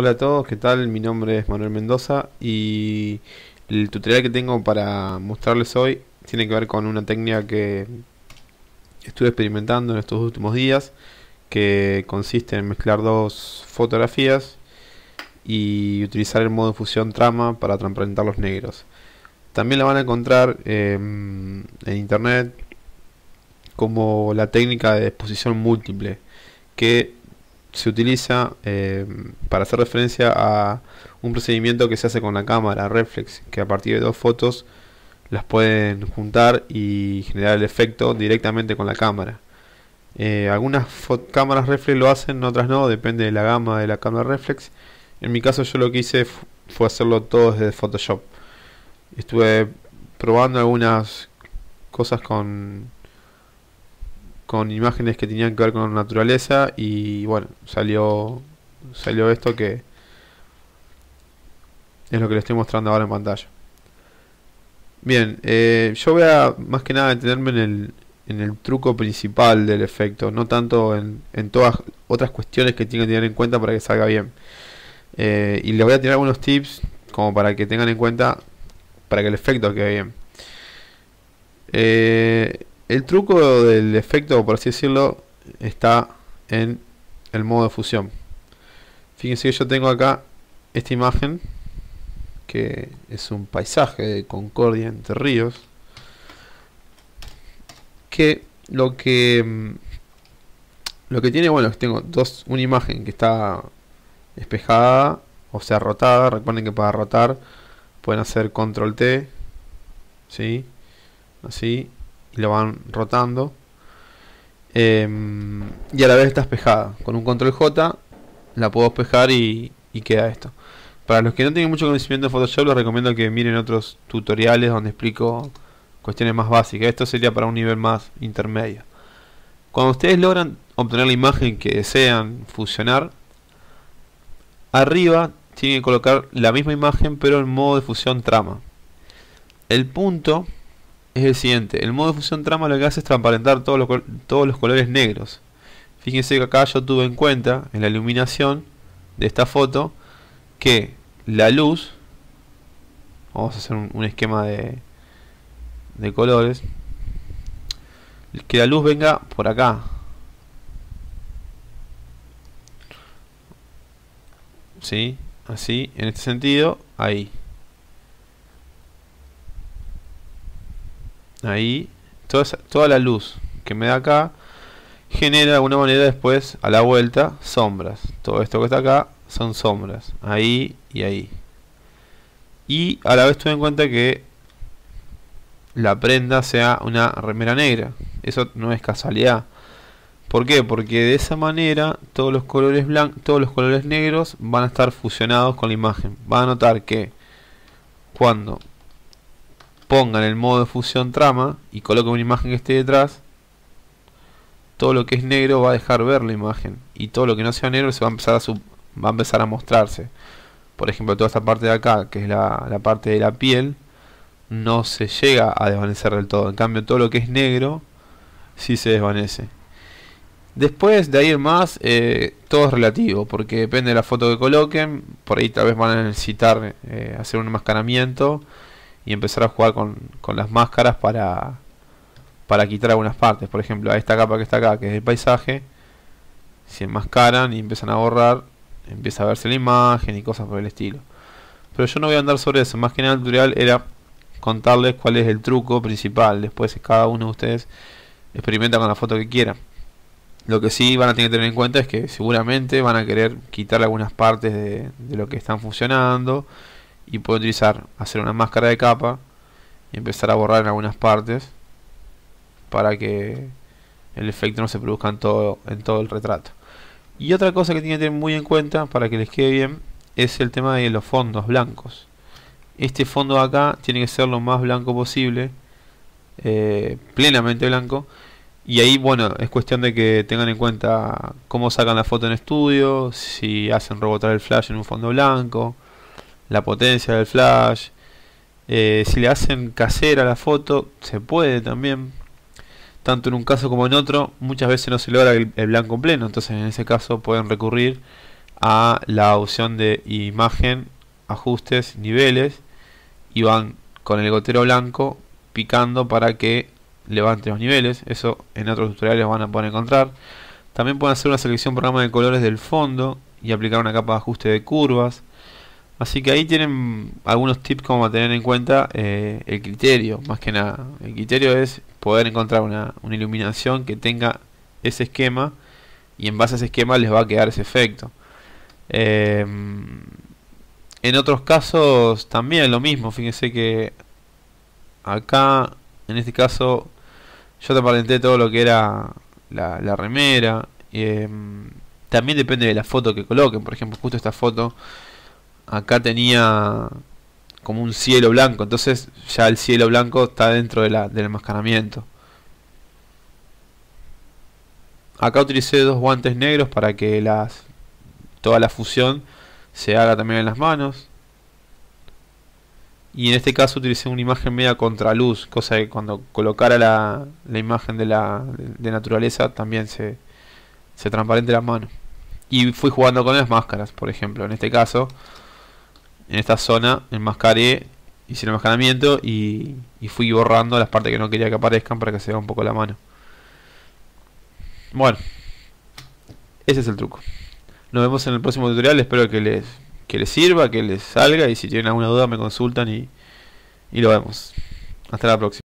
Hola a todos, ¿qué tal? Mi nombre es Manuel Mendoza y el tutorial que tengo para mostrarles hoy tiene que ver con una técnica que estuve experimentando en estos últimos días que consiste en mezclar dos fotografías y utilizar el modo fusión trama para transparentar los negros. También la van a encontrar em, en internet como la técnica de exposición múltiple que se utiliza eh, para hacer referencia a un procedimiento que se hace con la cámara reflex, que a partir de dos fotos las pueden juntar y generar el efecto directamente con la cámara. Eh, algunas cámaras reflex lo hacen, otras no, depende de la gama de la cámara reflex. En mi caso yo lo que hice fue hacerlo todo desde Photoshop. Estuve probando algunas cosas con con imágenes que tenían que ver con la naturaleza y bueno, salió salió esto que es lo que les estoy mostrando ahora en pantalla. Bien, eh, yo voy a más que nada detenerme en el, en el truco principal del efecto, no tanto en, en todas otras cuestiones que tienen que tener en cuenta para que salga bien. Eh, y les voy a tirar algunos tips como para que tengan en cuenta para que el efecto quede bien. Eh, el truco del efecto, por así decirlo, está en el modo de fusión. Fíjense que yo tengo acá esta imagen, que es un paisaje de Concordia entre ríos, que lo que mm, lo que tiene, bueno, tengo dos, una imagen que está espejada, o sea, rotada. Recuerden que para rotar pueden hacer control T, ¿sí? Así, y lo van rotando. Em, y a la vez está espejada. Con un control J la puedo espejar y, queda esto. Para los que no tienen mucho conocimiento de Photoshop, les recomiendo que miren otros tutoriales donde explico cuestiones más básicas. Esto sería para un nivel más intermedio. Cuando ustedes logran obtener la imagen que desean fusionar, arriba tienen que colocar la misma imagen pero en modo de fusión trama. El punto es el siguiente. El modo de fusión trama lo que hace es transparentar todos los, todos los colores negros. Fíjense que acá yo tuve en cuenta en la iluminación de esta foto que la luz, vamos a hacer un, esquema de, de colores, que la luz venga por acá. ¿Sí? Así, en este sentido, ahí. Ahí toda, toda la luz que me da acá genera de alguna manera después a la vuelta sombras. Todo esto que está acá son sombras. Ahí y ahí. Y a la vez tuve en cuenta que la prenda sea una remera negra. Eso no es casualidad. ¿Por qué? Porque de esa manera todos los colores blancos, todos los colores negros van a estar fusionados con la imagen. Van a notar que cuando pongan el modo de fusión trama y coloquen una imagen que esté detrás, todo lo que es negro va a dejar ver la imagen y todo lo que no sea negro se va a empezar a, va a, empezar a mostrarse. Por ejemplo, toda esta parte de acá, que es la, la parte de la piel, no se llega a desvanecer del todo. En cambio, todo lo que es negro sí se desvanece. Después de ahí en más, eh, todo es relativo, porque depende de la foto que coloquen. Por ahí tal vez van a necesitar eh, hacer un enmascaramiento y empezar a jugar con, las máscaras para, para quitar algunas partes. Por ejemplo, a esta capa que está acá, que es el paisaje, si enmascaran y empiezan a borrar, empieza a verse la imagen y cosas por el estilo. Pero yo no voy a andar sobre eso, más que nada el tutorial era contarles cuál es el truco principal. Después cada uno de ustedes experimenta con la foto que quiera. Lo que sí van a tener que tener en cuenta es que seguramente van a querer quitar algunas partes de lo que están funcionando y puedo utilizar hacer una máscara de capa y empezar a borrar en algunas partes para que el efecto no se produzca en todo, en todo el retrato. Y otra cosa que tienen que tener muy en cuenta para que les quede bien es el tema de los fondos blancos. Este fondo de acá tiene que ser lo más blanco posible, eh, plenamente blanco. Y ahí, bueno, es cuestión de que tengan en cuenta cómo sacan la foto en estudio, si hacen rebotar el flash en un fondo blanco, la potencia del flash. Eh, si le hacen casera la foto, se puede también. Tanto en un caso como en otro, muchas veces no se logra el, blanco pleno. Entonces en ese caso pueden recurrir a la opción de imagen, ajustes, niveles y van con el gotero blanco picando para que levante los niveles. Eso en otros tutoriales van a poder encontrar. También pueden hacer una selección programa de colores del fondo y aplicar una capa de ajuste de curvas. Así que ahí tienen algunos tips como tener en cuenta eh, el criterio, más que nada. El criterio es poder encontrar una, iluminación que tenga ese esquema y en base a ese esquema les va a quedar ese efecto. Em, en otros casos también lo mismo, fíjense que acá, en este caso, yo te aparenté todo lo que era la, remera. Em, también depende de la foto que coloquen, por ejemplo, justo esta foto acá tenía como un cielo blanco, entonces ya el cielo blanco está dentro de la, del enmascaramiento. Acá utilicé dos guantes negros para que las toda la fusión se haga también en las manos. Y en este caso utilicé una imagen media contraluz, cosa que cuando colocara la, la imagen de la de naturaleza también se, se transparente la mano. Y fui jugando con las máscaras, por ejemplo, en este caso en esta zona enmascaré, hice el enmascaramiento y, y fui borrando las partes que no quería que aparezcan para que se vea un poco la mano. Bueno, ese es el truco. Nos vemos en el próximo tutorial, espero que les, que les sirva, que les salga y si tienen alguna duda me consultan y, y lo vemos. Hasta la próxima.